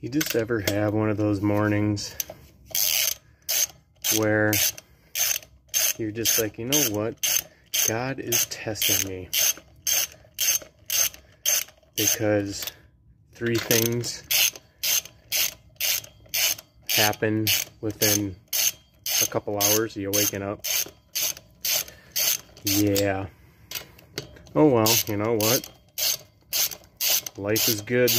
You just ever have one of those mornings where you're just like, you know what? God is testing me. Because three things happen within a couple hours of you waking up. Yeah. Oh well, you know what? Life is good.